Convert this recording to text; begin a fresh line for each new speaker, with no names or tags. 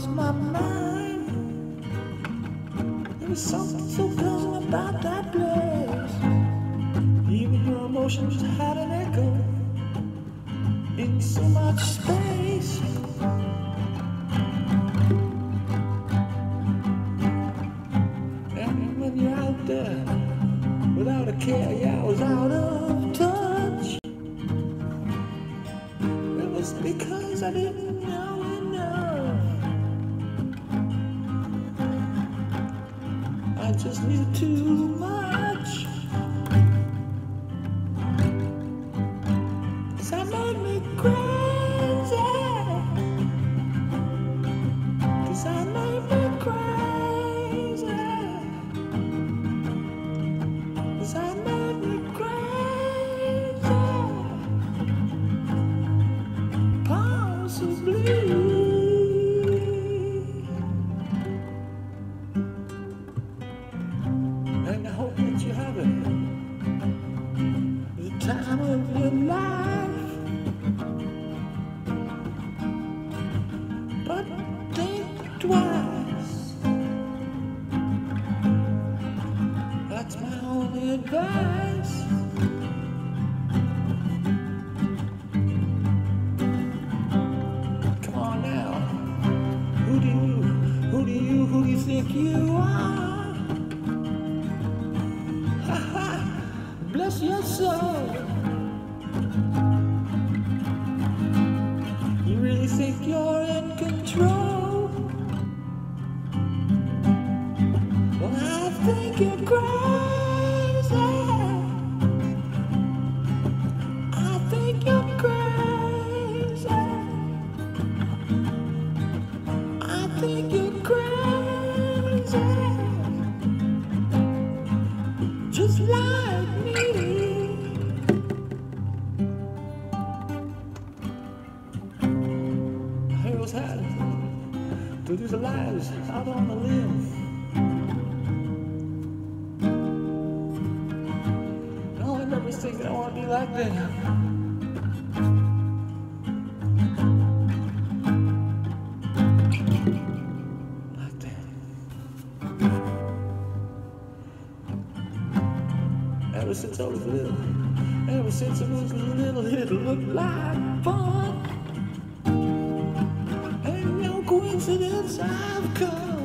lost my mind. There was something so pleasant about that place. Even your emotions had an echo in so much space. And when you're out there without a care, yeah, I was out of touch. It was because I didn't know I just knew too much. And I hope that you have it. The time of your life. But think twice. That's my only advice. Come on now. Who do you, who do you, who do you think you are? Bless your soul. You really think you're in control? Well, I think you're crazy. I think you're crazy. I think you're crazy. Just like Heroes had to do the lives on the limb. And all I thinking I want to be like them. Ever since I was little, ever since I was little, it looked like coincidence I've come